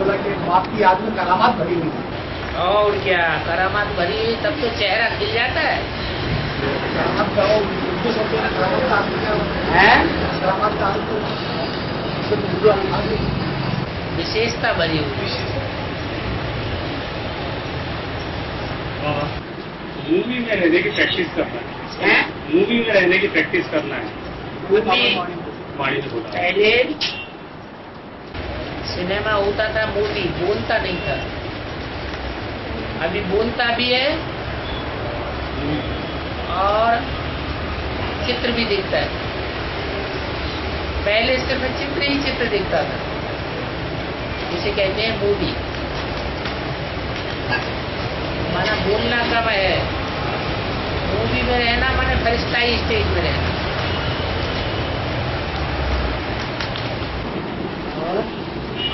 बोला कि बाप की याद में करामात भरी हुई है और क्या करामात भरी हुई तब तो चेहरा खिल जाता है। है? है? हैं? तो विशेषता भरी हुई। मूवी में रहने की प्रैक्टिस करना है। मूवी में रहने की प्रैक्टिस करना है। पहले सिनेमा होता था मूवी बोलता नहीं था। अभी बोलता भी है और चित्र भी दिखता है। पहले सिर्फ़ चित्र ही चित्र दिखता था। जिसे कहते हैं मूवी माना बोलना कब है? मूवी में रहना माने ही स्टेज में रहना और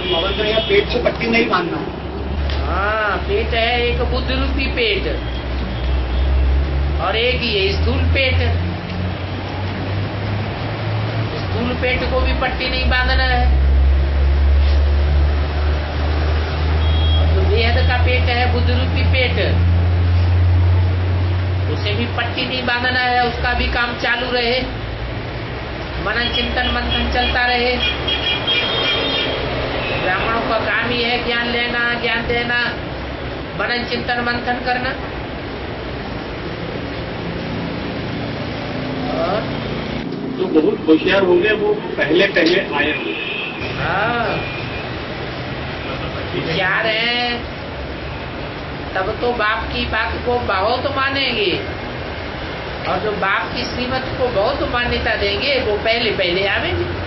बाबा ने पेट को पट्टी नहीं बांधना है। पेट है एक बुद्ध रूपी पेट। और एक ये स्थूल पेट स्थूल पेट को भी पट्टी नहीं बांधना है। जो का पेट है बुद्ध रूपी पेट, उसे भी पट्टी नहीं बांधना है, उसका भी काम चालू रहे। मनन चिंतन मंथन चलता रहे। ब्राह्मणों का काम ही है ज्ञान लेना ज्ञान देना मनन चिंतन मंथन करना। और? जो बहुत होशियार होंगे वो पहले पहले आए होंगे। हाँ। होशियार है। तब तो बाप की बात को बहुत मानेंगे। और जो बाप की श्रीमत को बहुत मान्यता देंगे वो पहले पहले आवेंगे।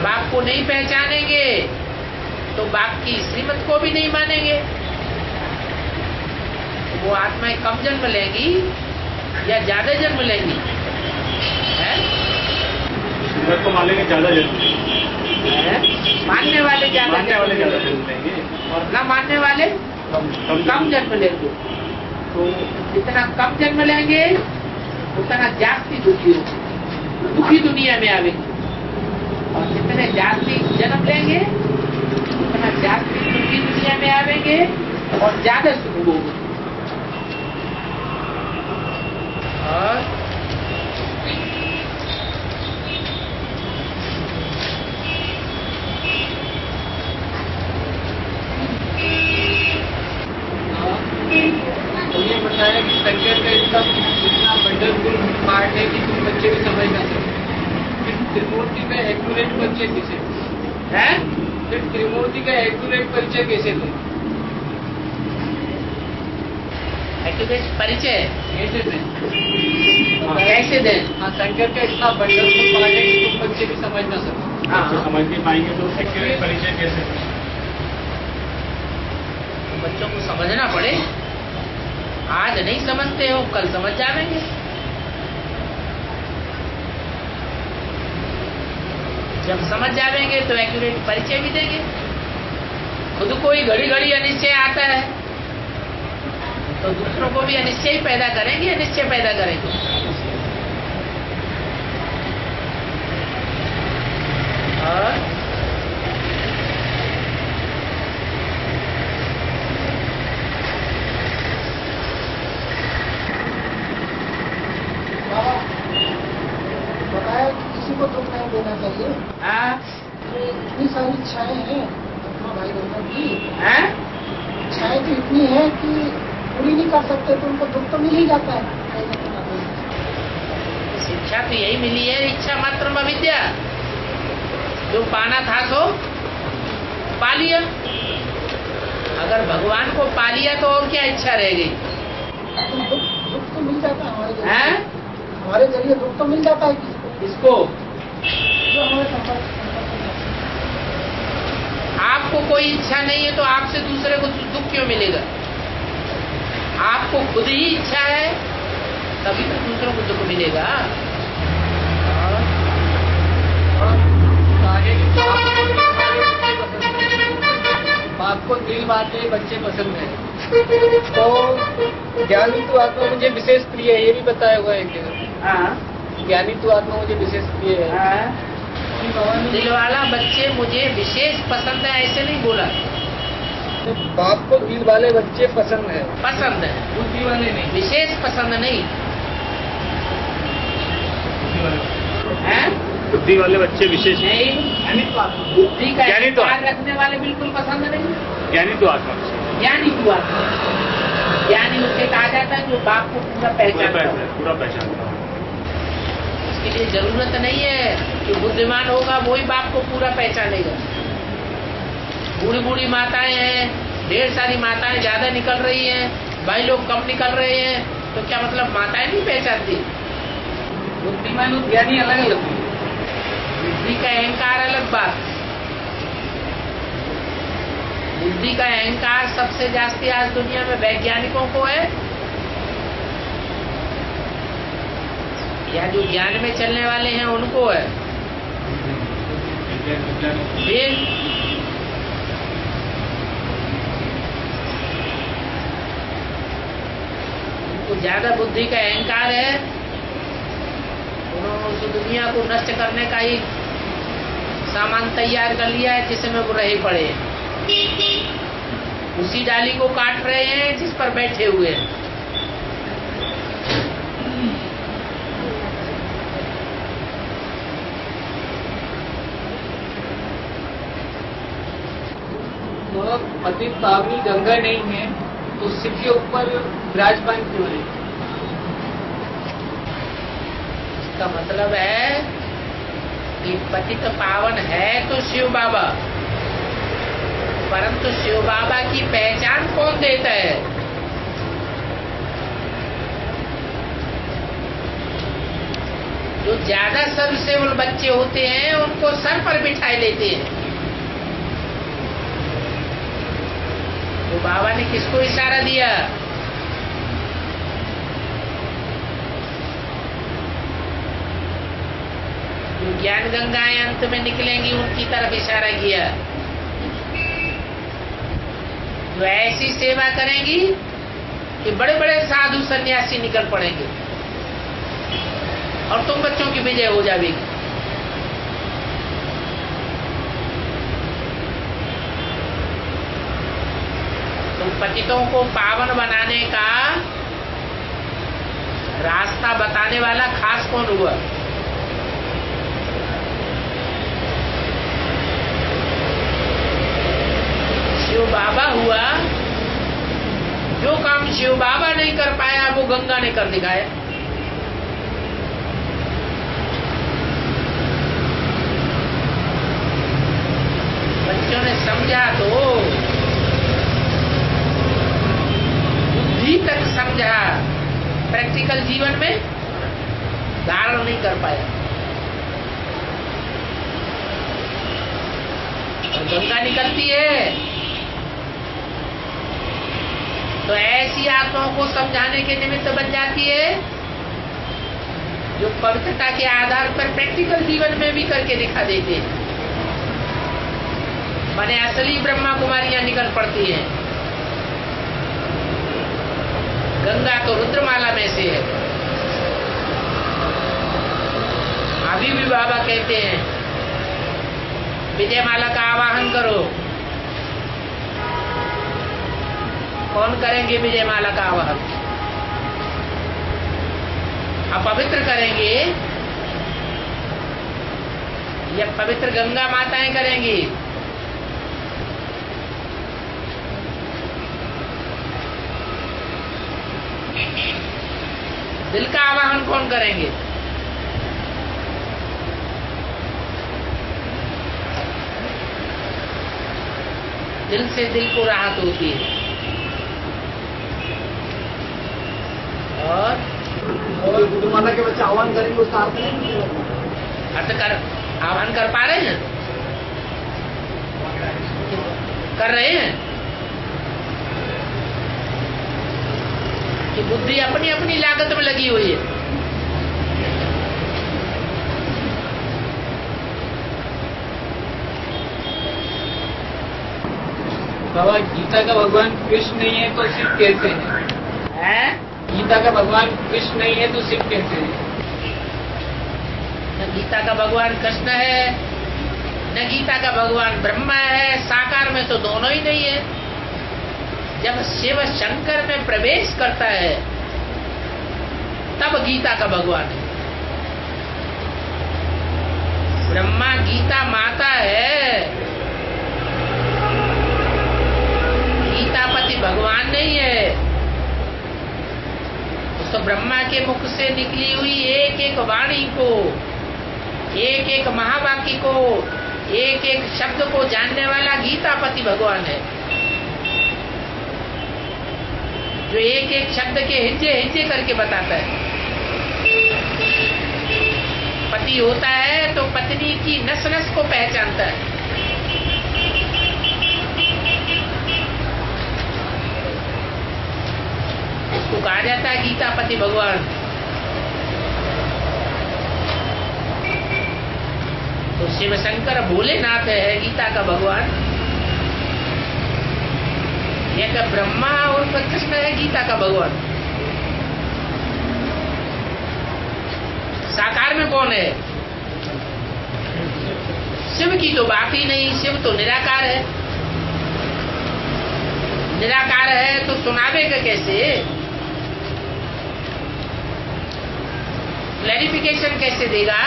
बाप को नहीं पहचानेंगे तो बाप की श्रीमत को भी नहीं मानेंगे। वो आत्माएँ कम जन्म लेंगी या ज़्यादा जन्म लेंगी? है? को मानेंगे ज़्यादा है? मानने वाले ज़्यादा जन्म लेंगे। और न मानने वाले? कम कम जन्म लेंगे। तो जितना कम जन्म लेंगे उतना जास्ती दुखी होंगे। दुखी दुनिया में आवेंगे। और जितने जास्ती जन्म लेंगे उतना जास्ती दुखी दुनिया में आवेंगे और ज़्यादा सुख भोगेंगे। और बताया कि संख्या का इतना इतना बंडलफुल पार्ट है कि तुम बच्चे भी समझ ना सको फिर त्रिमूर्ति का एक्यूरेट परिचय कैसे है? फिर त्रिमूर्ति का एक्यूरेट परिचय कैसे दो एक्यूरेट परिचय? कैसे दें कैसे दें हाँ शंकर का इतना बंडलफुल पार्ट है कि तुम बच्चे भी समझ ना सको। हाँ बच्चे समझ नहीं पाएँगे तो एक्यूरेट परिचय कैसे दें? बच्चों को समझना पड़े। आज नहीं समझते हो कल समझ जाएँगे। जब समझ जाएँगे तो एक्यूरेट परिचय भी देंगे। खुद को ही घड़ी घड़ी अनिश्चय आता है। तो दूसरों को भी अनिश्चय पैदा करेंगे, अनिश्चय पैदा करेंगे। और बाबा बताया कि किसी को दुख नहीं देना चाहिए हाँ ये इतनी सारी इच्छाएँ हैं भाई बहनों की हैं? इच्छाएँ तो इतनी है कि पूरी नहीं कर सकते तो उनको दुख तो मिल ही जाता है कहीं ना कहीं। शिक्षा तो यही मिली है इच्छा मात्र विद्या जो पाना था सो पा लिया अगर भगवान को पा लिया तो और क्या इच्छा रह गई दुख दुख तो मिल जाता है हमारे ज़रिए हमारे ज़रिए दुख तो मिल जाता है किसको इसको जो हमारे संपर्क है। आपको कोई इच्छा नहीं है तो आपसे दूसरे को दुख क्यों मिलेगा? आपको खुद ही इच्छा है तभी तो दूसरों को दुख मिलेगा। बाप को दिल बातें बच्चे पसंद है। तो ज्ञानी तो आत्मा मुझे विशेष प्रिय है ये भी बताया हुआ है एक जगह हाँ। ज्ञानी तो आत्मा मुझे विशेष प्रिय है। हाँ दिल वाला बच्चे मुझे विशेष पसंद है ऐसे नहीं बोला। तो बाप को दिल वाले बच्चे पसंद है। पसंद है। बुद्धि वाले नहीं। विशेष पसंद नहीं। बुद्धि वाले बच्चे विशेष। नहीं। बुद्धि का ज्ञानी तो रखने वाले बिल्कुल पसंद नहीं। ज्ञानी तो आत्मा ज्ञानी हुआ ज्ञानी उसे कहा जाता है जो बाप को पूरा हो। पहचान पूरा पहचानता लिए ज़रूरत नहीं है कि बुद्धिमान होगा वही बाप को पूरा पहचानेगा। बूढ़ी बूढ़ी माताएँ हैं ढेर सारी माताएँ ज़्यादा निकल रही हैं भाई लोग कम निकल रहे हैं तो क्या मतलब माताएँ नहीं पहचानती? बुद्धिमान और ज्ञानी अलग अलग बुद्धि का अहंकार अलग बात। बुद्धि का अहंकार सबसे जास्ती आज दुनिया में वैज्ञानिकों को है। या जो ज्ञान में चलने वाले हैं उनको है? उनको ज़्यादा बुद्धि का अहंकार है। उन्होंने उस दुनिया को नष्ट करने का ही सामान तैयार कर लिया है, जिसमें वो रहे पड़े उसी डाली को काट रहे हैं, जिस पर बैठे हुए हैं। तो पतित पावनी गंगा नहीं है तो शिव के ऊपर विराजमान क्यों है? इसका मतलब है कि पतित पावन है तो शिव बाबा। परंतु शिव बाबा की पहचान कौन देता है? जो ज़्यादा सर्विसेबल बच्चे होते हैं, उनको सर पर बिठाए लेते हैं। तो बाबा ने किसको इशारा दिया? जो ज्ञान गंगाएँ अंत में निकलेंगी, उनकी तरफ़ इशारा किया। जो ऐसी सेवा करेंगी कि बड़े बड़े साधु सन्यासी निकल पड़ेंगे। और तुम बच्चों की विजय हो जाएगी तो पतितों को पावन बनाने का रास्ता बताने वाला खास कौन हुआ? शिव बाबा हुआ। जो काम शिव बाबा नहीं कर पाया, वो गंगा ने कर दिखाया बच्चों ने समझा तो बुद्धि तक समझा प्रैक्टिकल जीवन में धारण नहीं कर पाया। और गंगा निकलती है। तो ऐसी आत्माओं को समझाने के निमित्त बन जाती है, जो पवित्रता के आधार पर प्रैक्टिकल जीवन में भी करके दिखा देते हैं। माने असली ब्रह्मा कुमारियाँ निकल पड़ती हैं। गंगा तो रुद्रमाला में से है। अभी भी बाबा कहते हैं, विजयमाला का आवाहन करो। कौन करेंगे विजयमाला का आवाहन? आप पवित्र करेंगे? या पवित्र गंगा माताएँ करेंगी? दिल का आवाहन कौन करेंगे? दिल से दिल को राहत होती है। और? गुरुमाला के बच्चे आह्वान करेंगे उसका अर्थ नहीं अर्थ कर आह्वान कर पा रहे हैं? कर रहे हैं? कि बुद्धि अपनी अपनी लागत में लगी हुई है। बाबा गीता का भगवान कृष्ण नहीं है तो शिव कैसे है? है? गीता का भगवान कृष्ण नहीं है तो शिव कैसे है? न गीता का भगवान कृष्ण है न गीता का भगवान ब्रह्मा है साकार में तो दोनों ही नहीं है। जब शिव शंकर में प्रवेश करता है, तब गीता का भगवान है। ब्रह्मा गीता माता है। गीतापति भगवान नहीं है। तो ब्रह्मा के मुख से निकली हुई एक एक वाणी को, एक एक महावाक्य को, एक एक शब्द को जानने वाला गीतापति भगवान है। जो एक एक शब्द के हिज्जे हिज्जे करके बताता है। पति होता है तो पत्नी की नस नस को पहचानता है। उसको कहा जाता है गीता पति भगवान। तो शिव शंकर भोलेनाथ है गीता का भगवान। एक ब्रह्मा और कृष्ण है गीता का भगवान साकार में कौन है शिव की तो बात ही नहीं शिव तो निराकार है निराकार है तो सुनावेगा कैसे क्लैरिफिकेशन कैसे देगा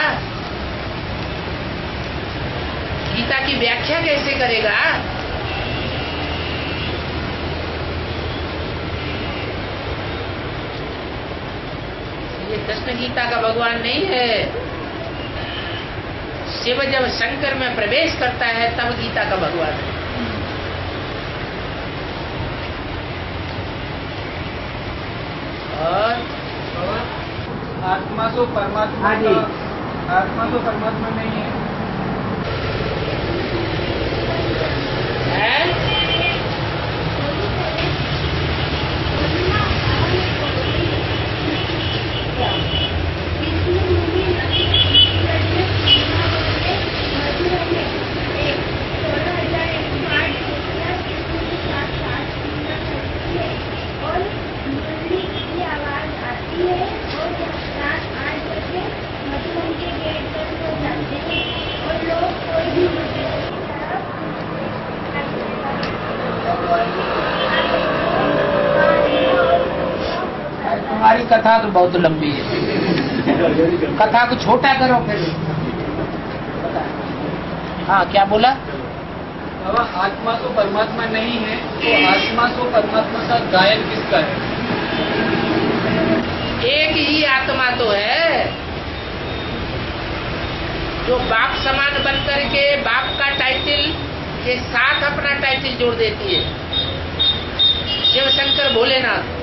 गीता की व्याख्या कैसे करेगा ये कृष्ण गीता का भगवान नहीं है। शिव जब शंकर में प्रवेश करता है तब गीता का भगवान है। और? आत्मा तो परमात्मा हाँ जी। आत्मा तो परमात्मा नहीं है? बहुत लंबी है। कथा को छोटा करो फिर। हाँ क्या बोला? बाबा आत्मा तो परमात्मा नहीं है तो आत्मा तो परमात्मा का गायन किसका है? एक ही आत्मा तो है। जो बाप समान बन करके बाप का टाइटल के साथ अपना टाइटल जोड़ देती है। शिव शंकर भोलेनाथ।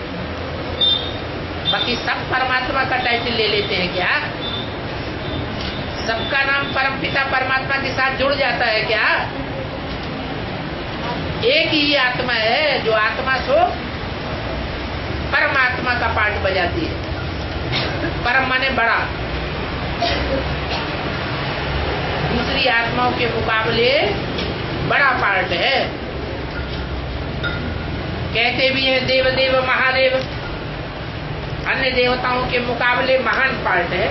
बाकी सब परमात्मा का टाइटल ले लेते हैं क्या? सबका नाम परमपिता परमात्मा के साथ जुड़ जाता है क्या? एक ही आत्मा है, जो आत्मा सो परमात्मा का पार्ट बजाती है। परम माने बड़ा। दूसरी आत्माओं के मुकाबले बड़ा पार्ट है। कहते भी है, देव देव, महादेव। अन्य देवताओं के मुकाबले महान पार्ट है।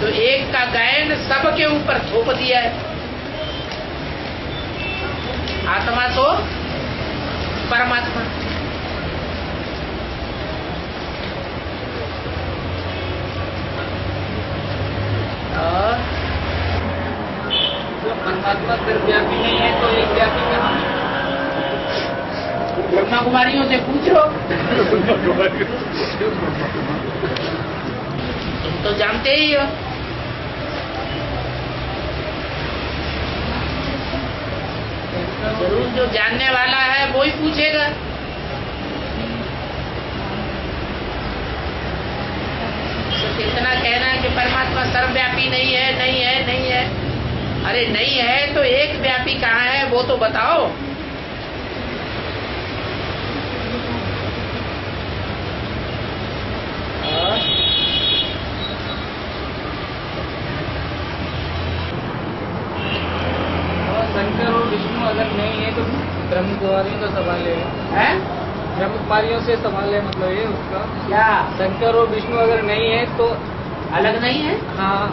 तो एक का गायन सबके ऊपर थोप दिया है। आत्मा तो परमात्मा। और परमात्मा सर्वव्यापी नहीं है तो एक व्यापी कहाँ? ब्रह्मा कुमारियों से पूछो। तुम तो जानते ही हो। ज़रूर जो जानने वाला है, वो ही पूछेगा। सिर्फ़ इतना कहना है कि परमात्मा सर्वव्यापी नहीं है नहीं है नहीं है। अरे नहीं है तो एक व्यापी कहाँ है, वो तो बताओ और और शंकर और विष्णु अगर नहीं है तो ब्रह्म कुमारी का सवाल है। है? ब्रह्म कुमारियों से संभाल ले मतलब ये उसका। क्या? शंकर और विष्णु अगर नहीं है तो अलग नहीं है? हाँ।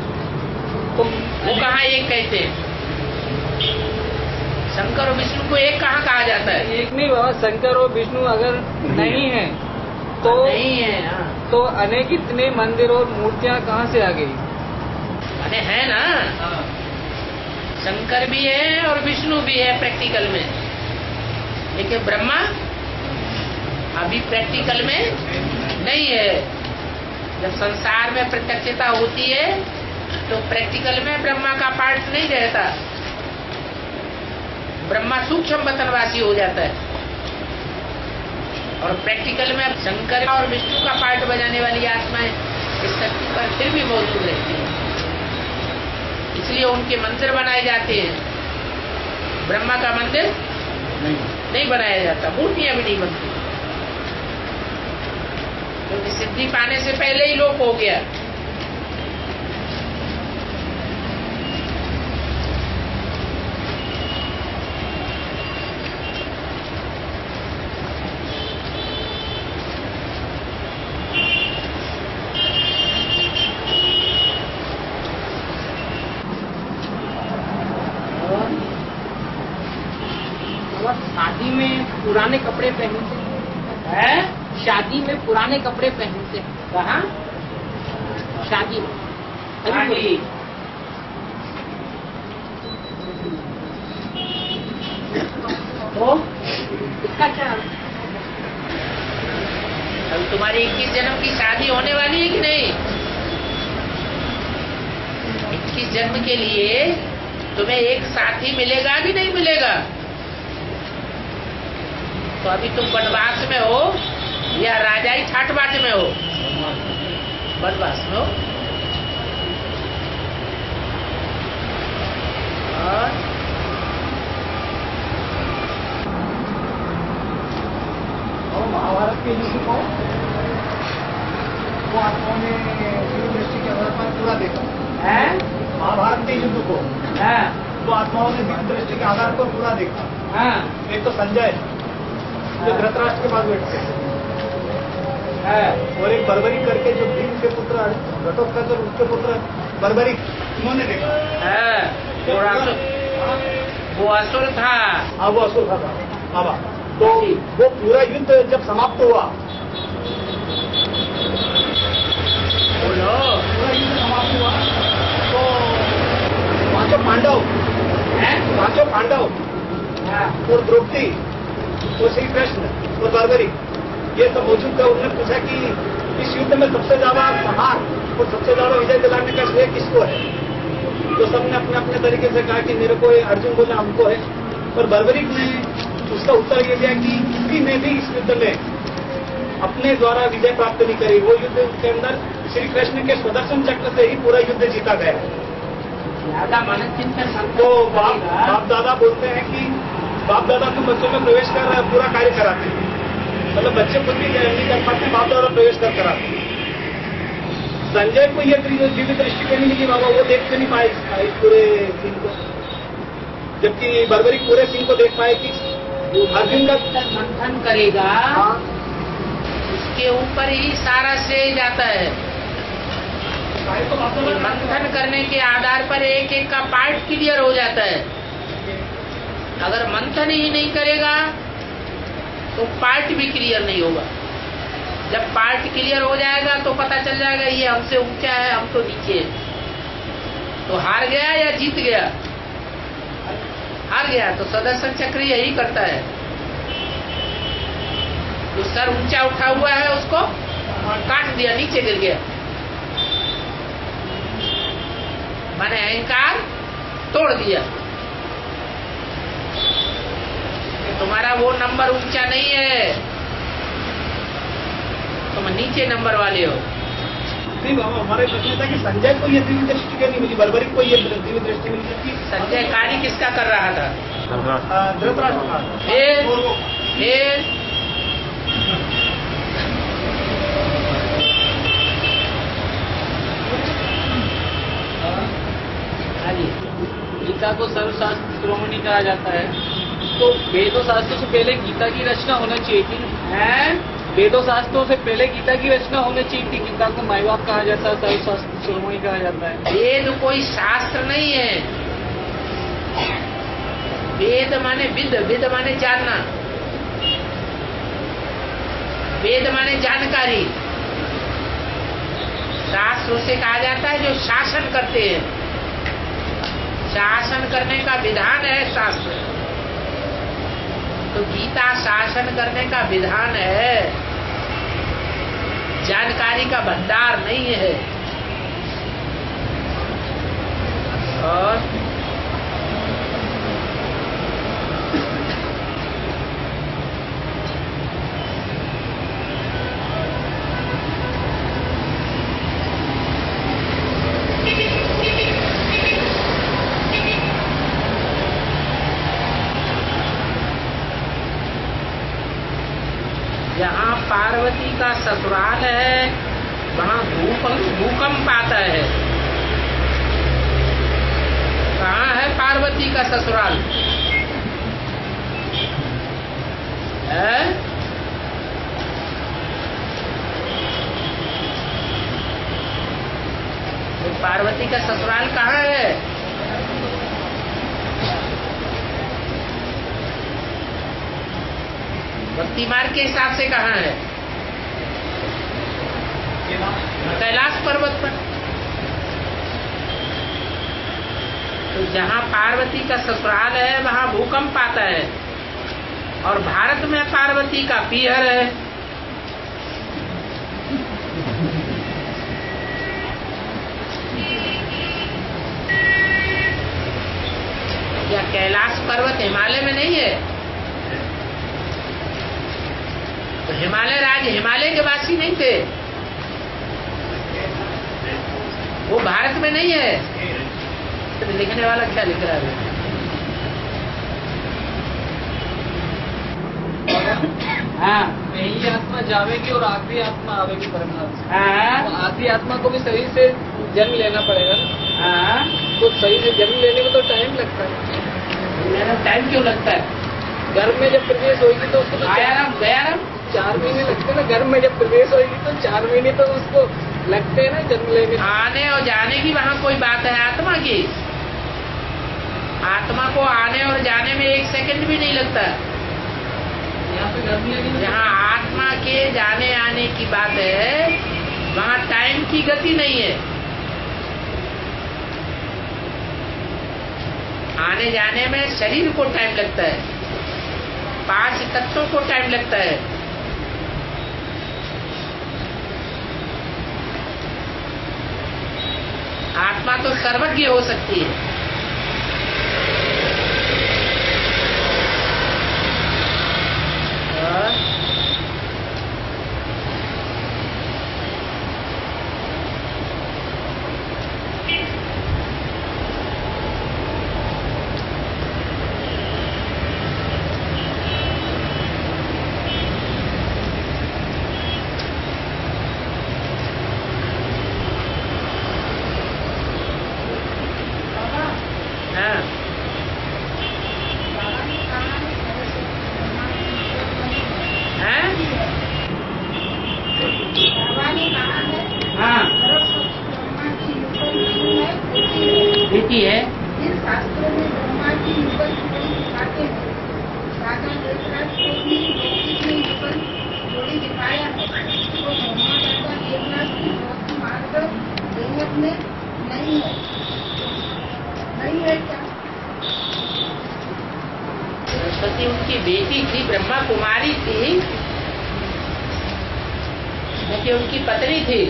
तो वो कहाँ एक कहते हैं? शंकर और विष्णु को एक कहाँ कहा जाता है? एक नहीं बाबा शंकर और विष्णु अगर नहीं है तो नहीं है हाँ। तो अनेक इतने मंदिर और मूर्तियाँ कहाँ से आ गई? अरे है ना। शंकर भी है और विष्णु भी है प्रैक्टिकल में। लेकिन ब्रह्मा अभी प्रैक्टिकल में नहीं है। जब संसार में प्रत्यक्षता होती है तो प्रैक्टिकल में ब्रह्मा का पार्ट नहीं रहता। ब्रह्मा सूक्ष्म वतनवासी हो जाता है। और प्रैक्टिकल में शंकर और विष्णु का पार्ट बजाने वाली आत्माएँ इस धरती पर फिर भी मौजूद रहती है। इसलिए उनके मंदिर बनाए जाते हैं। ब्रह्मा का मंदिर नहीं। नहीं बनाया जाता। मूर्तियाँ भी नहीं बनती। क्योंकि सिद्धि पाने से पहले ही लोग हो गया और शादी में पुराने कपड़े पहनते है। शादी में पुराने कपड़े पहनते हैं। कहा? शादी में। अभी हाँ। तो इसका क्या अब तुम्हारी इक्कीस जन्म की शादी होने वाली है कि नहीं? इक्कीस जन्म के लिए तुम्हें एक साथी मिलेगा कि नहीं मिलेगा? तो अभी तुम वनवास में हो या राजाई ठाट बाट में हो? वनवास में हो। और? महाभारत के युद्ध को वो आत्माओं ने दृष्टि के आधार पर पूरा देखा। है? महाभारत के युद्ध को हाँ। वो आत्माओं ने दृष्टि के आधार पर पूरा देखा। हाँ। एक तो संजय जो हाँ। धृतराष्ट्र के पास बैठते हैं हाँ और एक बर्बरिक करके जो भीम के पुत्र घटोत्कच और उसके पुत्र बर्बरिक उन्होंने देखा। हाँ, तो वो असुर था। हाँ वो असुर था बाबा तो वो पूरा युद्ध जब समाप्त हुआ बोलो। पूरा युद्ध समाप्त हुआ तो पाँचों पांडव हैं? पाँचों पांडव हाँ, और द्रौपदी और श्री कृष्ण और बर्बरी ये सब मौजूद था उन्होंने पूछा कि इस युद्ध में सबसे ज़्यादा महान और सबसे ज़्यादा विजय दिलाने का श्रेय किसको है? तो सबने अपने अपने तरीके से कहा कि मेरे को ये अर्जुन बोला हमको है। और बर्बरिक ने उसका उत्तर ये दिया कि किसी ने भी इस युद्ध में अपने द्वारा विजय प्राप्त नहीं करी। वो युद्ध के अंदर श्री कृष्ण के सुदर्शन चक्र से ही पूरा युद्ध जीता गया। तो बाप दादा बोलते हैं कि बाप दादा तो बच्चों में प्रवेश कर रहा है पूरा कार्य कराते हैं। मतलब बच्चे खुद भी नहीं कर पाते बाप दादा प्रवेश कर कराते हैं। संजय को यह दिव्य दृष्टि करनी मिली बाबा वो देख नहीं पाए इस- पूरे सीन को। जबकि बर्बरी पूरे सीन को देख पाए कि अर्जुन का मंथन करेगा हाँ, उसके ऊपर ही सारा श्रेय जाता है। तो मंथन करने के आधार पर एक एक का पार्ट क्लियर हो जाता है। अगर मंथन ही नहीं करेगा तो पार्ट भी क्लियर नहीं होगा। जब पार्ट क्लियर हो जाएगा तो पता चल जाएगा, ये हमसे ऊँचा है, हम तो नीचे है। तो हार गया या जीत गया? हार गया तो सदर्शन चक्र यही करता है। जो तो सर ऊँचा उठा हुआ है उसको काट दिया, नीचे गिर गया। मैंने अहंकार तोड़ दिया कि तुम्हारा वो नंबर ऊँचा नहीं है। तुम नीचे नंबर वाले हो। नहीं बाबा हमारा प्रश्न था कि संजय को ये दिव्य दृष्टि क्यों नहीं मिली बर्बरी को ये दिव्य दृष्टि मिली। जबकि संजय कार्य किसका कर रहा था? धृतराष्ट्र हाँ जी। गीता को सर्वशास्त्र श्रोमणी कहा जाता है। तो वेदों शास्त्रों से पहले गीता की रचना होना चाहिए थी। है? वेदों शास्त्रों से पहले गीता की रचना होनी चाहिए थी। गीता को माई बाप कहा जाता है शास्त्र शिरोमणि कहा जाता है। वेद कोई शास्त्र नहीं है। वेद माने विद विद माने जानना। वेद माने जानकारी। शास्त्र उसे कहा जाता है जो शासन करते हैं। शासन करने का विधान है शास्त्र। तो गीता शासन करने का विधान है। जानकारी का भंडार नहीं है। और जहाँ पार्वती का ससुराल है, वहाँ भूकंप आता है। कहाँ है पार्वती का ससुराल? है? तो पार्वती का ससुराल कहाँ है? भक्ति मार्ग के हिसाब से कहाँ है? कैलाश पर्वत पर। तो जहाँ पार्वती का ससुराल है, वहाँ भूकंप आता है। और भारत में पार्वती का पीहर है। क्या कैलाश पर्वत हिमालय में नहीं है? तो हिमालय राज हिमालय के वासी नहीं थे। वो भारत में नहीं है। तो लिखने वाला क्या लिख रहा है? हाँ। पहली आत्मा जावेगी और आखिरी आत्मा आवेगी परमात्मा। हाँ। तो आखिरी आत्मा को भी सही से जन्म लेना पड़ेगा हाँ। तो शरीर से जन्म लेने में तो टाइम लगता है। टाइम क्यों लगता है? घर में जब प्रवेश होगी तो उसको तो आया राम गया राम चार महीने लगते हैं ना घर में जब प्रवेश होगी तो चार महीने तो उसको लगते हैं ना जन्म लेने। आने और जाने की वहाँ कोई बात है? आत्मा की। आत्मा को आने और जाने में एक सेकंड भी नहीं लगता। यहाँ आत्मा के जाने आने की बात है। वहाँ टाइम की गति नहीं है। आने जाने में शरीर को टाइम लगता है। पाँच तत्वों को टाइम लगता है। आत्मा तो सर्वज्ञ हो सकती है। और हाँ हैं? हाँ बेटी है शास्त्रों में ब्रह्मा की युगल जोड़ी दिखाते हैं राजा देवराज को भी लौकिक में युगल जोड़ी दिखाया है तो ब्रह्मा राजा देवराज की लौकिक मार्ग जगत में नहीं है नहीं है क्या सरस्वती उनकी बेटी थी ब्रह्मा कुमारी थी। लेकिन उनकी पत्नी थी।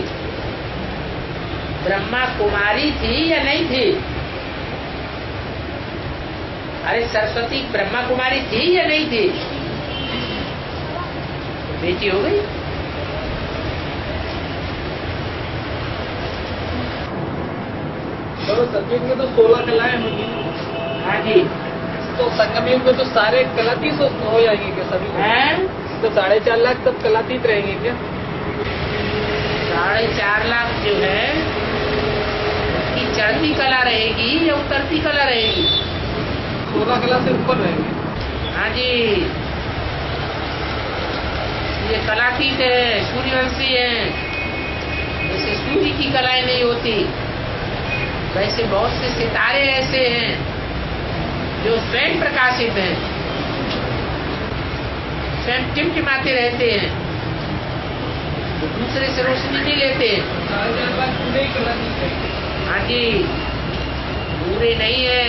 ब्रह्मा कुमारी थी या नहीं थी? अरे सरस्वती ब्रह्मा कुमारी थी या नहीं थी? बेटी हो गई। तो सतयुग में तो सोलह कलाएँ होंगी। हाँ जी। तो संगम में तो सारे कलातीत हो हो जाएँगे क्या सभी हैं? तो साढ़े चार लाख तब कलातीत रहेंगे क्या? साढ़े चार लाख जो है उसकी चढ़ती कला रहेगी या उतरती कला रहेगी? सोलह कला से ऊपर रहेंगे। हाँ जी। ये कलातीत है सूर्यवंशी है। जैसे सूर्य की कलाएँ नहीं होती। वैसे बहुत से सितारे ऐसे हैं। जो स्वयं प्रकाशित हैं। स्वयं टिमटिमाते रहते हैं? दूसरे से रोशनी नहीं लेते। हाँ जी पूरे नहीं है,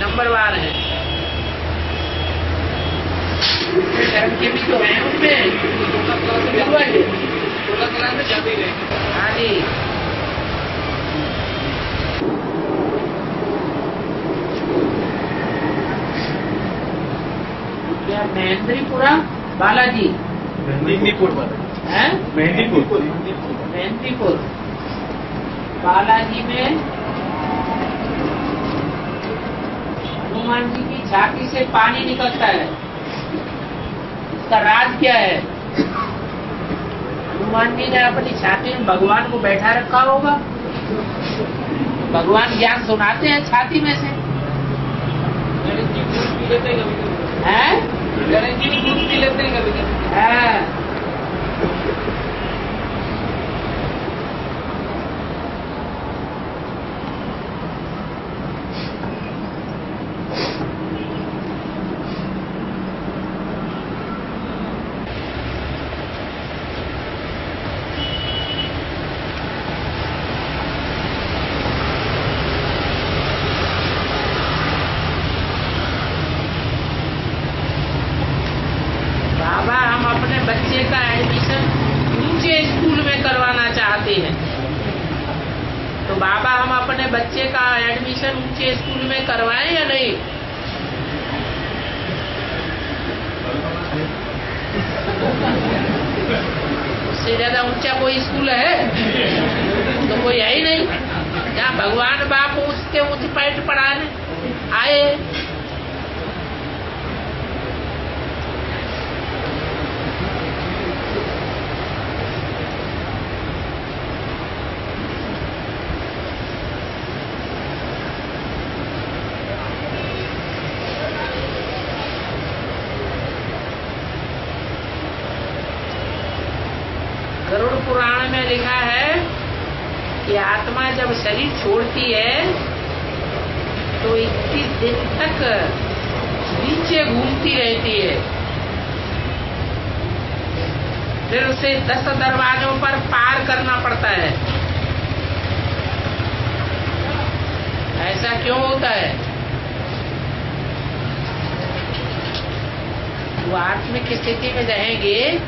नंबर वार है। तो हाँ जी क्या महेंद्रीपुरा बालाजी। मेहंदीपुर मेहंदीपुर। मेहंदीपुर। बालाजी में हनुमान जी की छाती से पानी निकलता है। इसका राज क्या है? हनुमान जी ने अपनी छाती में भगवान को बैठा रखा होगा। भगवान ज्ञान सुनाते हैं छाती में से। हैं? हैं बाबा हम अपने बच्चे का एडमिशन ऊँचे स्कूल में करवाना चाहते हैं तो बाबा हम अपने बच्चे का एडमिशन ऊँचे स्कूल में करवाएँ या नहीं उससे ज़्यादा ऊँचा कोई स्कूल है तो कोई है ही नहीं जहाँ भगवान बाप उसके ऊंच पैट पढ़ाने आए गरुड़ पुराण में लिखा है कि आत्मा जब शरीर छोड़ती है तो 21 दिन तक नीचे घूमती रहती है फिर उसे दस दरवाजों पर पार करना पड़ता है ऐसा क्यों होता है वो आत्मिक स्थिति में रहेंगे?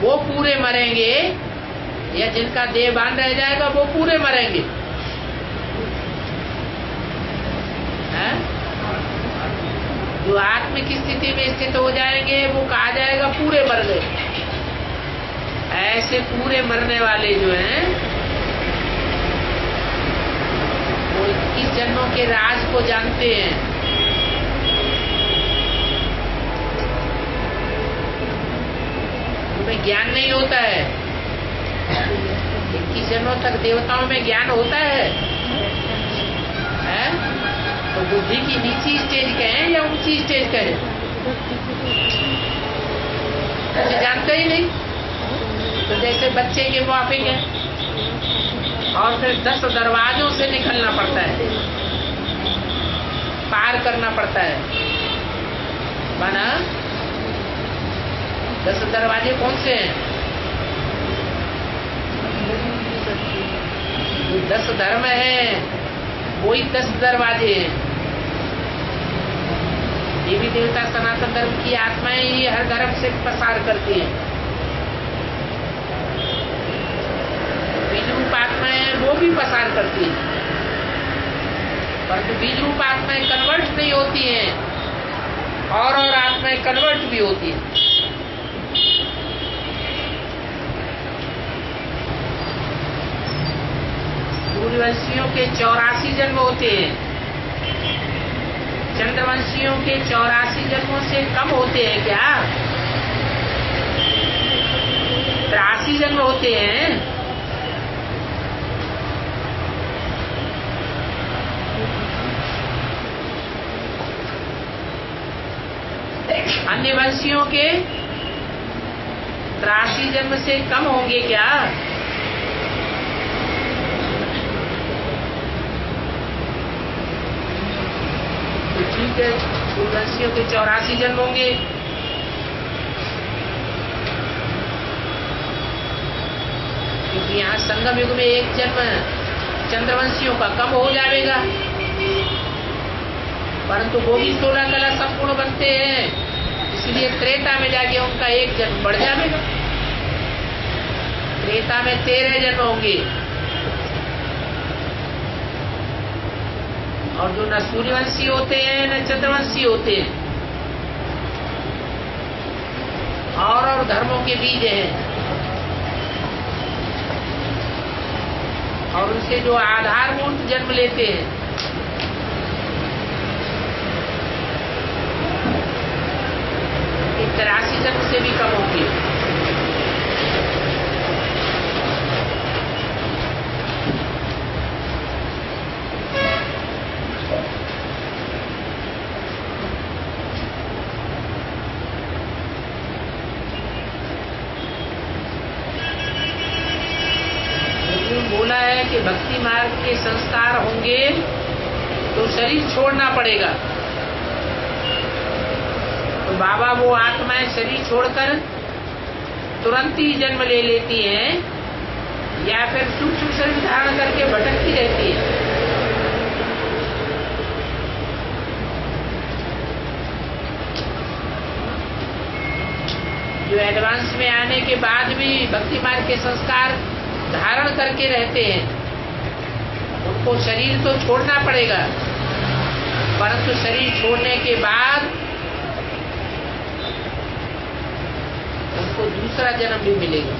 वो पूरे मरेंगे, या जिनका देह बाँध रह जाएगा, वो पूरे मरेंगे। हैं? जो आत्मिक स्थिति में स्थित हो जाएँगे, वो कहा जाएगा, पूरे मर गए ऐसे पूरे मरने वाले जो हैं, वो इक्कीस जन्मों के राज को जानते हैं। उनमें ज्ञान नहीं होता है। इक्कीस जन्मों तक देवताओं में ज्ञान होता है। हैं? तो बुद्धि की नीची स्टेज कहें या ऊँची स्टेज कहें? कुछ जानते ही नहीं। तो जैसे बच्चे के मुआफिक है। और फिर दस दरवाजों से निकलना पड़ता है। पार करना पड़ता है। माना दस दरवाजे कौन से हैं? दस धर्म है, वही दस दरवाजे हैं। देवी देवता सनातन धर्म की आत्माएँ ही हर धर्म से प्रसार करती हैं। बीज रूप आत्माएँ वो भी प्रसार करती हैं। परंतु बीज रूप आत्माएँ कन्वर्ट नहीं होती हैं, और और आत्माएँ कन्वर्ट भी होती हैं। सूर्यवंशियों के चौरासी जन्म होते हैं। चंद्रवंशियों के चौरासी जन्मों से कम होते हैं क्या? तिरासी जन्म होते हैं। अन्य वंशियों के त्रासी जन्म से कम होंगे क्या? तो ठीक है सूर्यवंशियों के चौरासी जन्म होंगे। क्योंकि यहाँ संगम युग में एक जन्म चंद्रवंशियों का कम हो जाएगा। परंतु वो भी सोलह कला संपूर्ण बनते हैं। इसलिए त्रेता में जाके उनका एक जन्म बढ़ जाएगा। त्रेता में तेरह जन्म होंगे। और जो न सूर्यवंशी होते हैं, न चंद्रवंशी होते हैं, और और धर्मों के बीज हैं। और उनसे जो आधारभूत जन्म लेते हैं तिरासी जन्म से भी कम होगी। बोला है कि भक्ति मार्ग के संस्कार होंगे तो शरीर छोड़ना पड़ेगा। बाबा वो आत्माएँ शरीर छोड़कर तुरंत ही जन्म ले लेती हैं, या फिर सूक्ष्म शरीर धारण करके भटकती रहती है। जो एडवांस में आने के बाद भी भक्ति मार्ग के संस्कार धारण करके रहते हैं, उनको शरीर तो छोड़ना पड़ेगा, परंतु शरीर छोड़ने के बाद उनको दूसरा जन्म भी मिलेगा।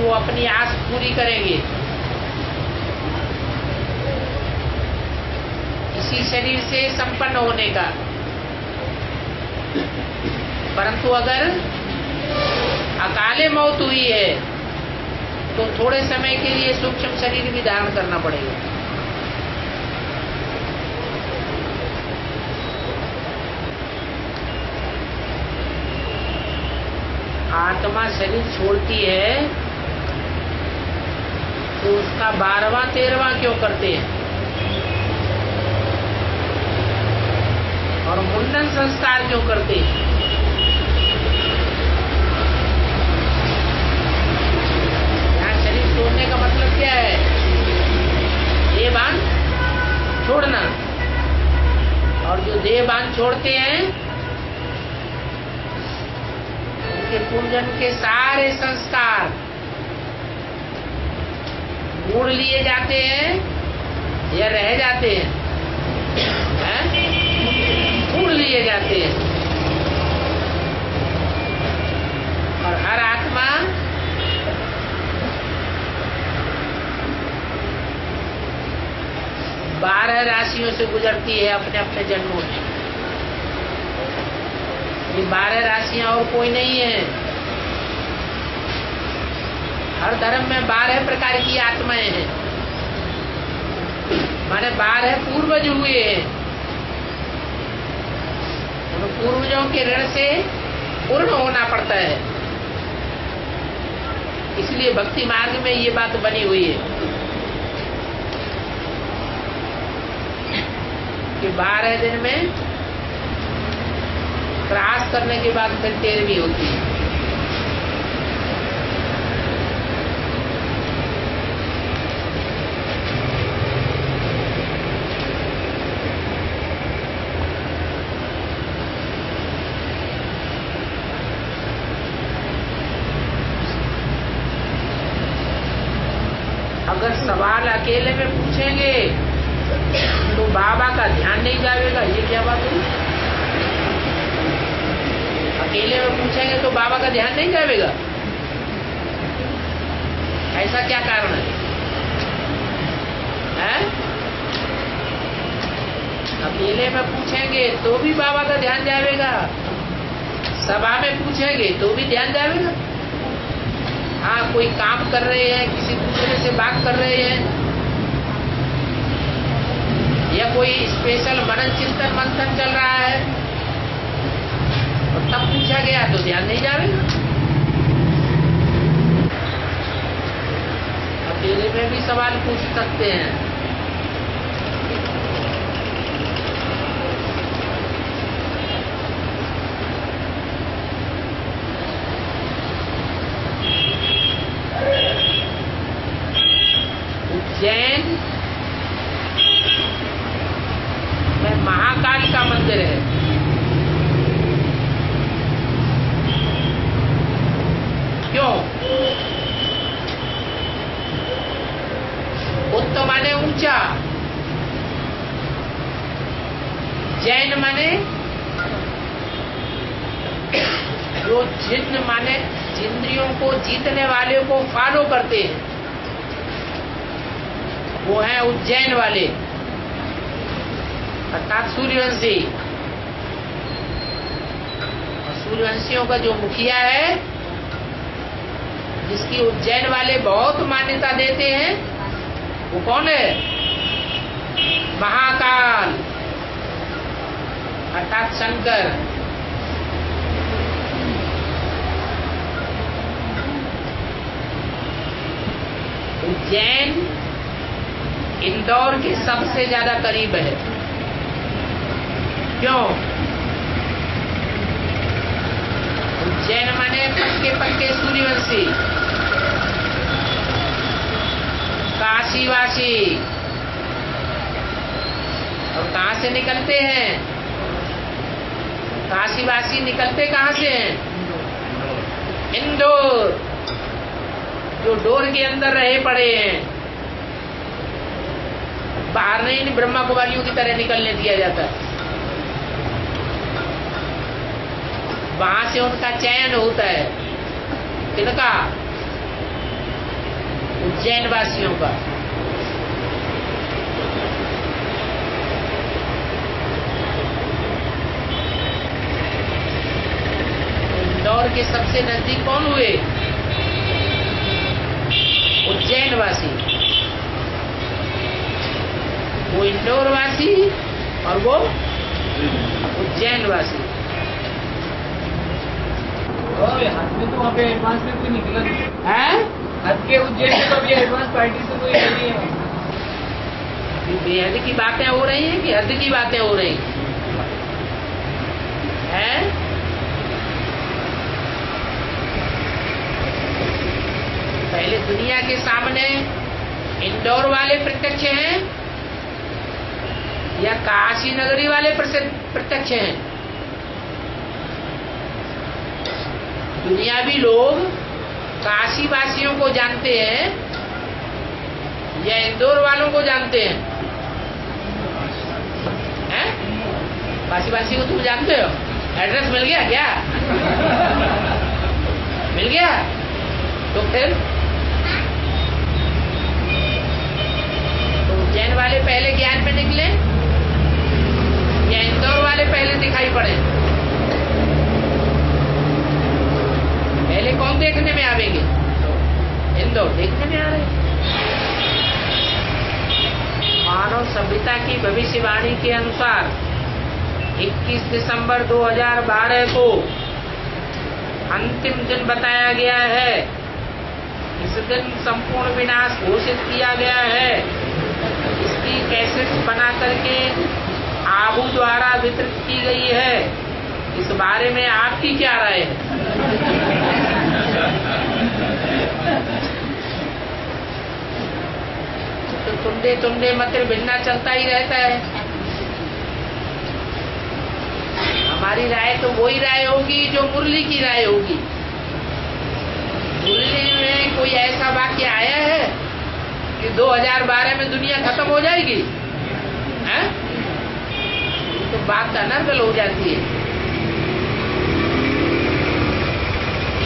वो अपनी आस पूरी करेंगे। इसी शरीर से संपन्न होने का। परंतु अगर अकाले मौत हुई है तो थोड़े समय के लिए सूक्ष्म शरीर भी धारण करना पड़ेगा। आत्मा शरीर छोड़ती है तो उसका बारवा तेरवा क्यों करते हैं? और मुंडन संस्कार क्यों करते हैं? छोड़ने का मतलब क्या है? देह बाँध छोड़ना। और जो देह बाँध छोड़ते हैं उनके पूर्वजन्म के सारे संस्कार मोड़ लिए जाते हैं या रह जाते हैं? मोड़ लिए जाते हैं। और हर आत्मा बारह राशियों से गुजरती है अपने अपने जन्मों में। ये बारह राशियाँ और कोई नहीं है। हर धर्म में बारह प्रकार की आत्माएँ हैं। माने बारह पूर्वज हुए हैं। पूर्वजों के ऋण से पूर्ण होना पड़ता है। इसलिए भक्ति मार्ग में ये बात बनी हुई है कि बारह दिन में क्रॉस करने के बाद फिर तेरहवीं होती है। अगर सवाल अकेले में पूछेंगे तो बाबा का ध्यान नहीं जाएगा ये क्या बात हुई अकेले में पूछेंगे तो बाबा का ध्यान नहीं जाएगा। ऐसा क्या कारण है? हैं? अकेले में पूछेंगे तो भी बाबा का ध्यान जाएगा। सभा में पूछेंगे तो भी ध्यान जाएगा। हाँ कोई काम कर रहे हैं, किसी दूसरे से बात कर रहे हैं, या कोई स्पेशल मनन चिंतन मंथन चल रहा है तब पूछा गया तो ध्यान नहीं जाएगा अकेले में भी सवाल पूछ सकते हैं। उज्जैन में महाकाल का मंदिर है। क्यों? उत्तम माने ऊँचा। जैन माने जो जिन्न माने इंद्रियों को जीतने वाले को फॉलो करते हैं। वो है उज्जैन वाले। अर्थात सूर्यवंशी। सूर्यवंशियों का जो मुखिया है जिसकी उज्जैन वाले बहुत मान्यता देते हैं, वो कौन है? महाकाल। अर्थात शंकर। उज्जैन इंदौर के सबसे ज़्यादा करीब है। क्यों? उज्जैन माने पक्के पक्के सूर्यवंशी। काशीवासी। और कहाँ से निकलते हैं? काशीवासी निकलते कहाँ से हैं? इंदौर। जो डोर के अंदर रहे पड़े हैं। बाहर नहीं ब्रह्मा कुमारियों की तरह निकलने दिया जाता है। वहाँ से उनका चयन होता है। किनका उज्जैन वासियों का। इंदौर के सबसे नज़दीक कौन हुए? उज्जैन वासी वो इंदौर वासी और वो उज्जैन वासी और हाथ में तो वहाँ पे एडवांस में कोई निकला है? के उज्जैन तो बेहद की बातें हो रही हैं कि हद की बातें हो रही? हैं? पहले दुनिया के सामने इंदौर वाले प्रत्यक्ष हैं या काशी नगरी वाले प्रत्यक्ष हैं? दुनियावी लोग काशी वासियों को जानते हैं या इंदौर वालों को जानते हैं? हैं? काशी वासी को तुम जानते हो? एड्रेस मिल गया क्या? मिल गया? तो फिर? तो उज्जैन वाले पहले ज्ञान में निकले या इंदौर वाले पहले दिखाई पड़े? पहले कौन देखने में आवेंगे? इंदौर, देखने में आ रहे मानव सभ्यता की भविष्यवाणी के अनुसार 21 दिसंबर 2012 को अंतिम दिन बताया गया है। इस दिन संपूर्ण विनाश घोषित किया गया है। इसकी कैसेट बना करके आबू द्वारा वितरित की गई है। इस बारे में आपकी क्या राय है? तो तुंडे तुंडे मत भिन्ना चलता ही रहता है। हमारी राय तो वही राय होगी जो मुरली की राय होगी। मुरली में कोई ऐसा वाक्य आया है कि 2012 में दुनिया खत्म हो जाएगी? हैं? तो बात अनर्गल हो जाती है।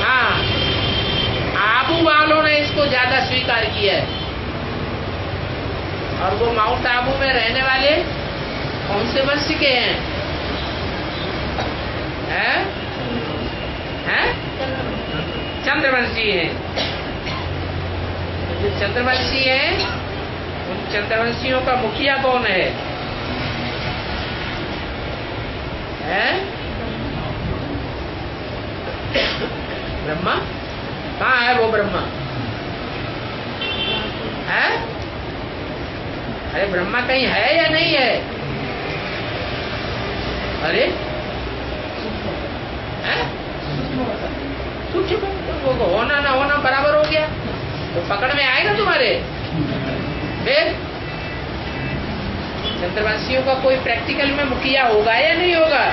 हाँ। आबू वालों ने इसको ज़्यादा स्वीकार किया है। और वो माउंट आबू में रहने वाले कौन से वंश के हैं? हैं? हैं? चंद्रवंशी है। जो चंद्रवंशी है, उन चंद्रवंशियों का मुखिया कौन है? है? ब्रह्मा? कहाँ है वो ब्रह्मा? है? अरे ब्रह्मा कहीं है या नहीं है? अरे? सूक्ष्म वो होना ना होना बराबर हो गया। तो पकड़ में आएगा तुम्हारे? फिर? चंद्रवंशियों का कोई प्रैक्टिकल में मुखिया होगा या नहीं होगा?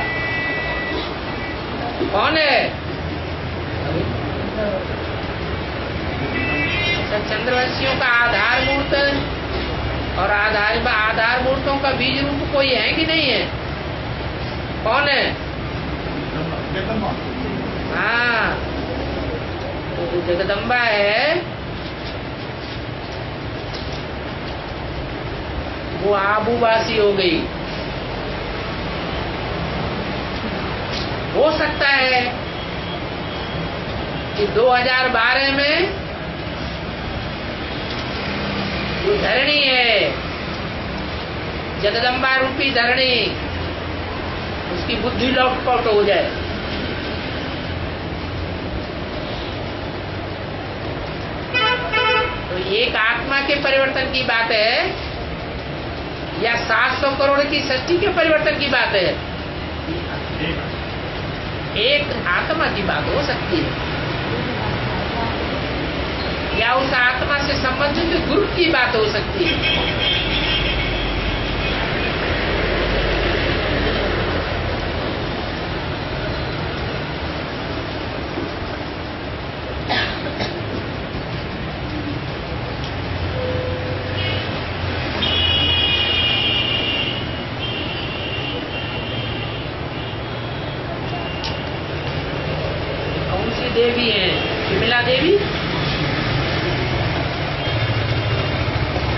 कौन है? अच्छा, चंद्रवंशियों का आधार मूर्त और आधार आधार मूर्तों का बीज रूप कोई है कि नहीं है? कौन है? हाँ। तो जगदम्बा है। वो आबूबासी हो गई। हो सकता है कि 2012 में जो धरणी है। जगदम्बा रूपी धरणी। उसकी बुद्धि लौटपौट हो जाए। तो एक आत्मा के परिवर्तन की बात है, या 700 करोड़ की सृष्टि के परिवर्तन की बात है? एक आत्मा की बात हो सकती है। या उस आत्मा से संबंधित ग्रुप की बात हो सकती है कौन सी देवी है विमला देवी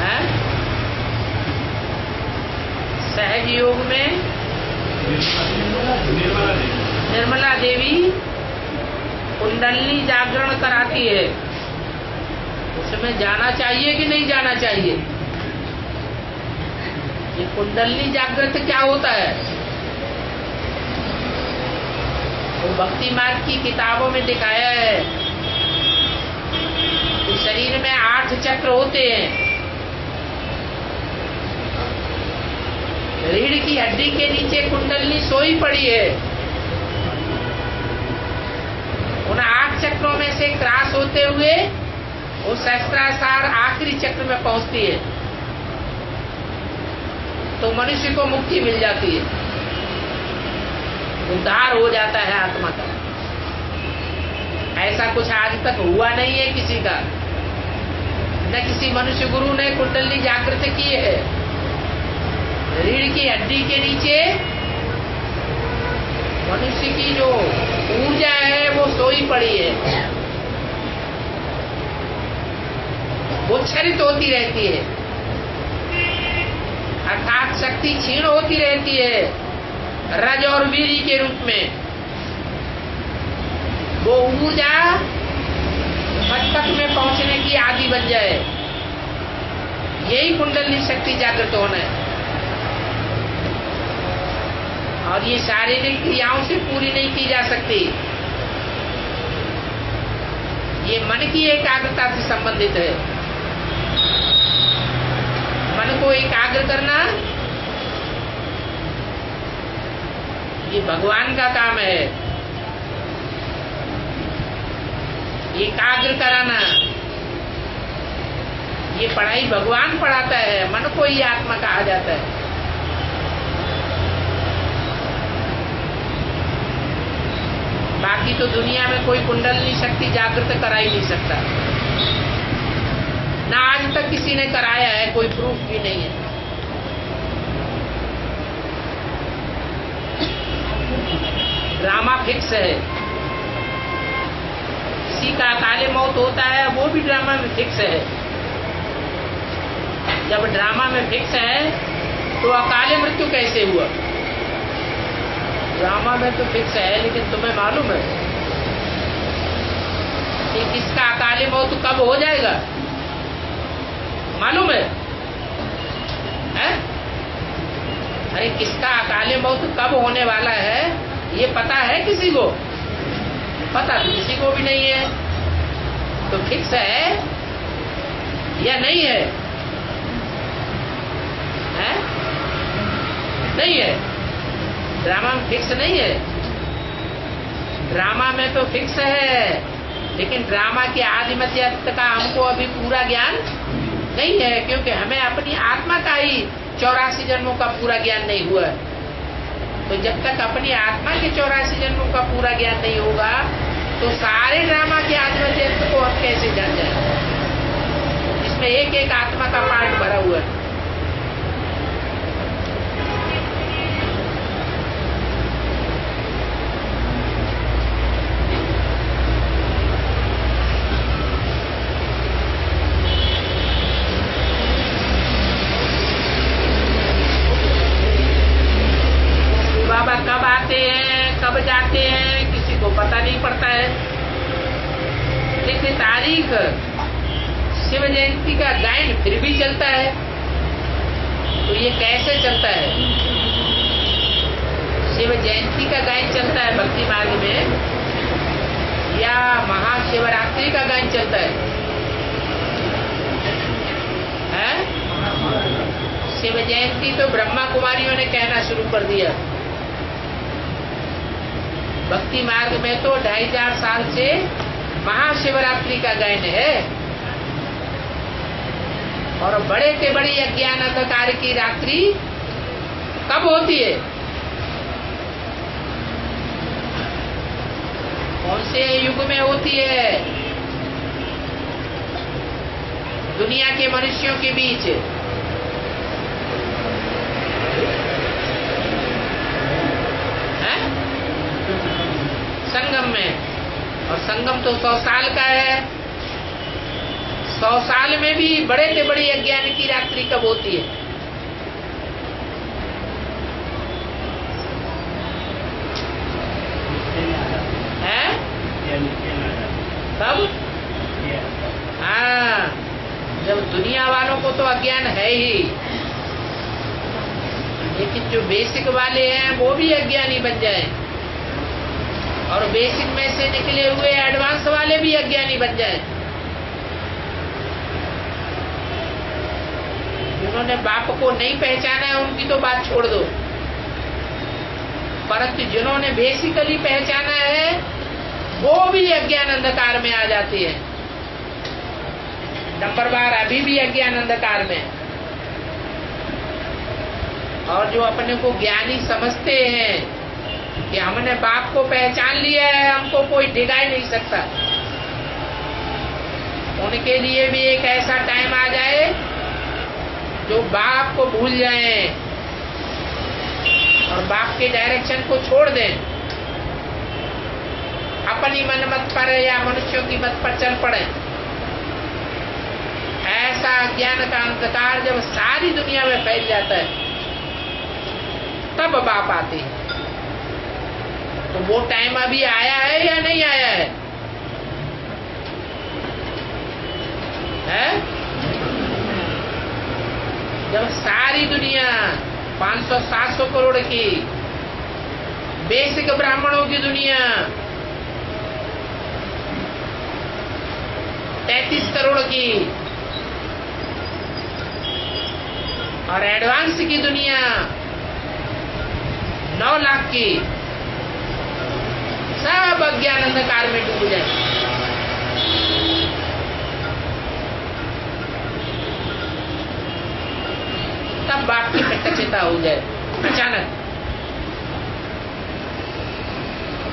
है सहज योग में निर्मला देवी कुंडलनी जागरण कराती है उसमें जाना चाहिए कि नहीं जाना चाहिए ये कुंडलनी जागृत क्या होता है? वो भक्ति मार्ग की किताबों में दिखाया है कि शरीर में आठ चक्र होते हैं। रीढ़ की हड्डी के नीचे कुंडलनी सोई पड़ी है। उन आठ चक्रों में से क्रॉस होते हुए वो सहस्त्रासार आखिरी चक्र में पहुँचती है। तो मनुष्य को मुक्ति मिल जाती है। उद्धार हो जाता है आत्मा का। ऐसा कुछ आज तक हुआ नहीं है किसी का। न किसी मनुष्य गुरु ने कुंडली जागृत की है। रीढ़ की हड्डी के नीचे मनुष्य की जो ऊर्जा है, वो सोई पड़ी है। वो क्षरित होती रहती है। अर्थात शक्ति क्षीण होती रहती है, रज और वीरी के रूप में। वो ऊर्जा मस्तक में पहुँचने की आदि बन जाए। यही कुंडली शक्ति जागृत होना है। और ये शारीरिक क्रियाओं से पूरी नहीं की जा सकती। ये मन की एकाग्रता से संबंधित है। मन को एकाग्र करना। ये भगवान का काम है। एकाग्र कराना। ये पढ़ाई भगवान पढ़ाता है, मन को ही आत्मा कहा जाता है। बाकी तो दुनिया में कोई कुंडलनी शक्ति जागृत करा ही नहीं सकता। ना आज तक किसी ने कराया है, कोई प्रूफ भी नहीं है। ड्रामा फिक्स है। किसी का अकाले मौत होता है, वो भी ड्रामा में फिक्स है। जब ड्रामा में फिक्स है तो अकाले मृत्यु कैसे हुआ? ड्रामा में तो फिक्स है, लेकिन तुम्हें मालूम है कि किसका अकाले मौत कब हो जाएगा? मालूम है, है? अरे किसका अकाले मौत कब होने वाला है ये पता है किसी को? पता तो किसी को भी नहीं है। तो फिक्स है? या नहीं है? हैं? नहीं है। ड्रामा में फिक्स नहीं है? ड्रामा में तो फिक्स है। लेकिन ड्रामा के आधिमत्य का हमको अभी पूरा ज्ञान नहीं है, क्योंकि हमें अपनी आत्मा का ही चौरासी जन्मों का पूरा ज्ञान नहीं हुआ। है तो जब तक अपनी आत्मा के चौरासी जन्मों का पूरा ज्ञान नहीं होगा तो सारे ड्रामा के आत्मा चरित्र को हम कैसे जान जाए इसमें एक एक आत्मा का पार्ट भरा हुआ है बाबा कब आते हैं कब जाते हैं किसी को पता नहीं पड़ता है लेकिन तारीख। शिव जयंती का गायन फिर भी चलता है। तो ये कैसे चलता है? शिव जयंती का गायन चलता है भक्ति मार्ग में, या महाशिवरात्रि का गायन चलता हैं? शिव जयंती तो ब्रह्मा कुमारियों ने कहना शुरू कर दिया। भक्ति मार्ग में तो ढाई हज़ार साल से महाशिवरात्रि का गायन है। और बड़े से बड़ी अज्ञान अंधकार की रात्रि कब होती है? कौन से युग में होती है? दुनिया के मनुष्यों के बीच। है? संगम में। और संगम तो सौ साल का है। सौ साल में भी बड़े से बड़ी अज्ञान की रात्रि कब होती है? हैं? कब? हाँ। जब दुनिया वालों को तो अज्ञान है ही। लेकिन जो बेसिक वाले हैं, वो भी अज्ञानी बन जाए। और बेसिक में से निकले हुए एडवांस वाले भी अज्ञानी बन जाए। जिन्होंने बाप को नहीं पहचाना है, उनकी तो बात छोड़ दो। परंतु जिन्होंने बेसिकली पहचाना है, वो भी अज्ञान अंधकार में आ जाती है। नंबर बार अभी भी अज्ञान अंधकार में और जो अपने को ज्ञानी समझते हैं कि हमने बाप को पहचान लिया है, हमको कोई डिगा ही नहीं सकता। उनके लिए भी एक ऐसा टाइम आ जाए जो बाप को भूल जाए और बाप के डायरेक्शन को छोड़ दें। अपनी मन मत पर या मनुष्यों की मत पर चल पड़े। ऐसा ज्ञान का अंधकार जब सारी दुनिया में फैल जाता है, तब बाप आते हैं। तो वो टाइम अभी आया है या नहीं आया है? है? जब सारी दुनिया 500-700 करोड़ की, बेसिक ब्राह्मणों की दुनिया 33 करोड़ की और एडवांस की दुनिया 9 लाख की सब अज्ञान अंधकार में डूब जाए। तब बाप की प्रत्यक्षता हो जाए, अचानक।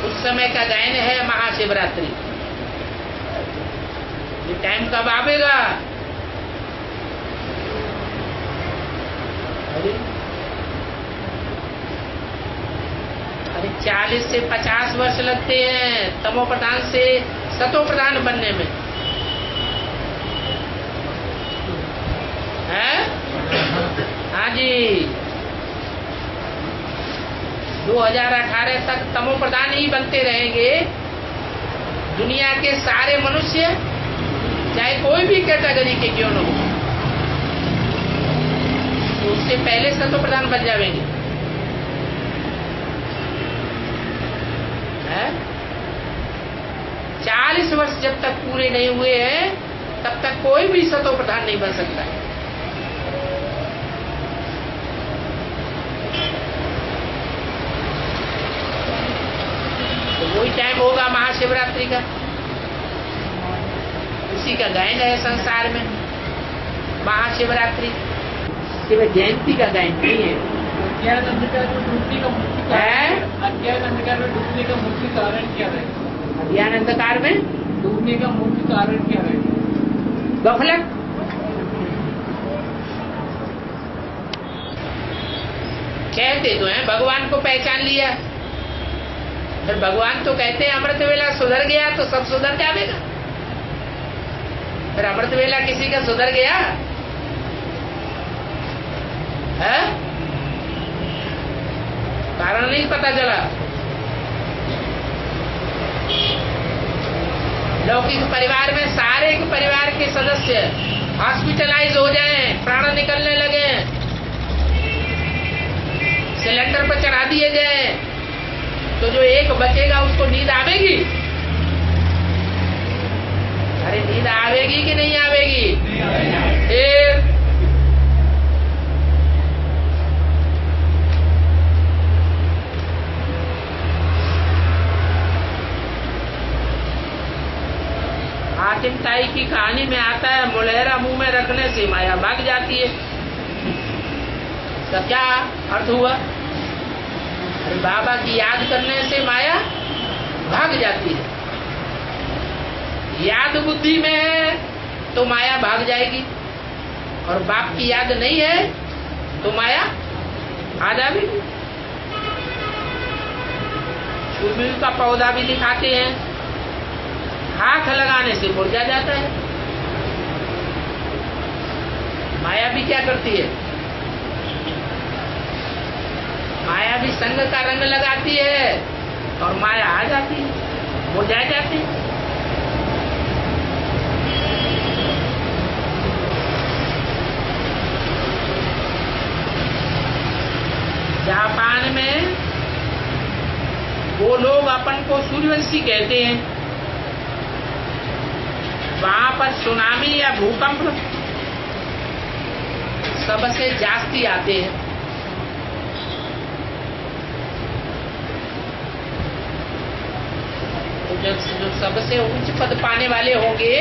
उस समय का गायन है महाशिवरात्रि। टाइम कब आवेगा? चालीस से पचास वर्ष लगते हैं तमो प्रधान से सतो प्रधान बनने में। है? हाँ जी। 2018 तक तमो प्रधान ही बनते रहेंगे। दुनिया के सारे मनुष्य, चाहे कोई भी कैटेगरी के क्यों न हो, उससे पहले सतो प्रधान बन जाएँगे। चालीस वर्ष जब तक पूरे नहीं हुए हैं, तब तक कोई भी सतो प्रधान नहीं बन सकता है। तो वही टाइम होगा महाशिवरात्रि का। उसी का गायन है संसार में। महाशिवरात्रि। केवल जयंती का गायन नहीं है। अज्ञान अंधकार में? डूबने का मुख्य कारण है? क्या रहेगा गफलत? कहते तो हैं, भगवान को पहचान लिया। फिर भगवान तो कहते हैं, अमृत वेला सुधर गया तो सब सुधर जाएगा। फिर अमृत वेला किसी का सुधर गया? है? कारण नहीं पता चला। लौकिक परिवार में सारे के परिवार के सदस्य हॉस्पिटलाइज हो जाए प्राण निकलने लगे। सिलेंडर पर चढ़ा दिए गए तो जो एक बचेगा उसको नींद आवेगी? अरे नींद आवेगी कि नहीं आवेगी। फिर हातिम ताई की कहानी में आता है, मुलहरा मुँह में रखने से माया भाग जाती है। तो क्या अर्थ हुआ? अरे बाबा की याद करने से माया भाग जाती है। याद बुद्धि में है तो माया भाग जाएगी। और बाप की याद नहीं है तो माया आ जाएगी। का पौधा भी दिखाते हैं। हाथ लगाने से मुरझा जाता है। माया भी क्या करती है? माया भी संग का रंग लगाती है और माया आ जाती है मुरझा जाती है। जापान में वो लोग अपन को सूर्यवंशी कहते हैं। वहाँ पर सुनामी या भूकंप सबसे जास्ती आते हैं। तो जो जो सबसे उच्च पद पाने वाले होंगे,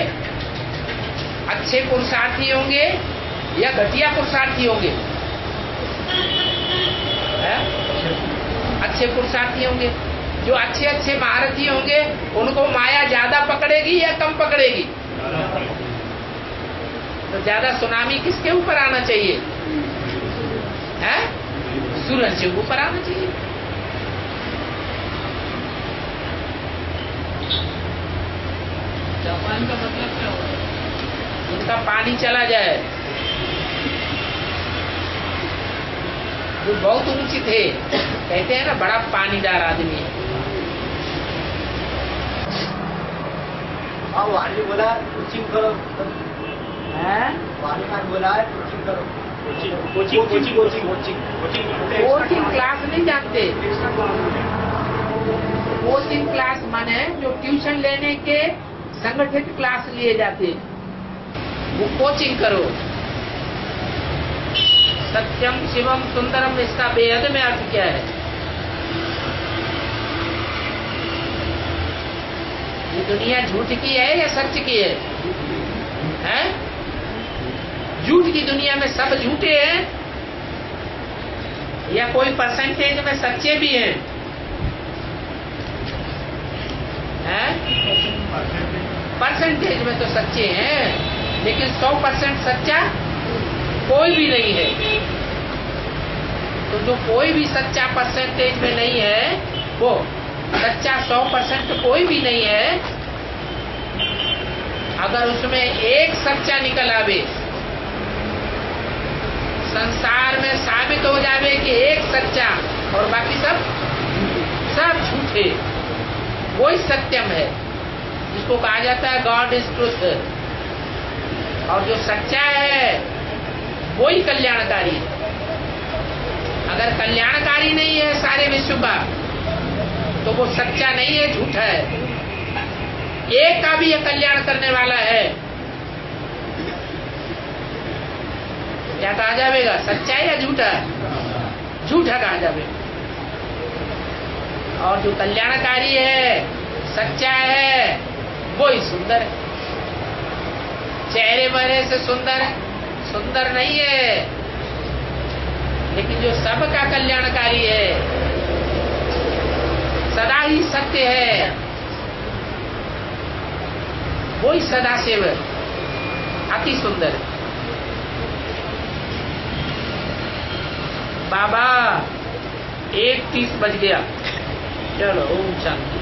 अच्छे पुरुषार्थी होंगे या घटिया पुरुषार्थी होंगे? हैं? अच्छे पुरुषार्थी होंगे। जो अच्छे अच्छे महारथी होंगे, उनको माया ज़्यादा पकड़ेगी या कम पकड़ेगी? तो ज़्यादा सुनामी किसके ऊपर आना चाहिए? है? सूरज के ऊपर आना चाहिए। जापान का मतलब क्या होगा उनका पानी चला जाए। वो बहुत ऊँचे थे। कहते हैं ना बड़ा पानीदार आदमी है। हाँ बोला बोला है कोचिंग करो। Coaching coaching coaching coaching coaching coaching coaching. Class नहीं जानते कोचिंग क्लास माने जो ट्यूशन लेने के संगठित क्लास लिए जाते। वो कोचिंग करो। सत्यम शिवम सुंदरम इसका बेहद में अर्थ क्या है? ये दुनिया झूठ की है या सच की है? हैं? झूठ की दुनिया में सब झूठे हैं, या कोई परसेंटेज में सच्चे भी हैं? हैं? परसेंटेज में तो सच्चे हैं, लेकिन 100 परसेंट सच्चा कोई भी नहीं है। तो जो कोई भी सच्चा परसेंटेज में नहीं है, वो सच्चा 100 परसेंट कोई भी नहीं है। अगर उसमें एक सच्चा निकल आवे संसार में साबित हो जावे कि एक सच्चा और बाकी सब सब झूठे। वही सत्यम है, जिसको कहा जाता है गॉड इज़ ट्रुथ और जो सच्चा है, वही कल्याणकारी है। अगर कल्याणकारी नहीं है सारे विश्व का तो वो सच्चा नहीं है, झूठा है। एक का भी ये कल्याण करने वाला है। क्या कहा जाएगा? सच्चा है या झूठा? झूठा कहा जाएगा। और जो कल्याणकारी है, सच्चा है वो ही सुंदर है। चेहरे बहरे से सुंदर है। सुंदर नहीं है। लेकिन जो सबका कल्याणकारी है, सदा ही सत्य है। वो ही। सदा शिव अति सुंदर है। बाबा एक तीस बज गया। चलो ओम शांति।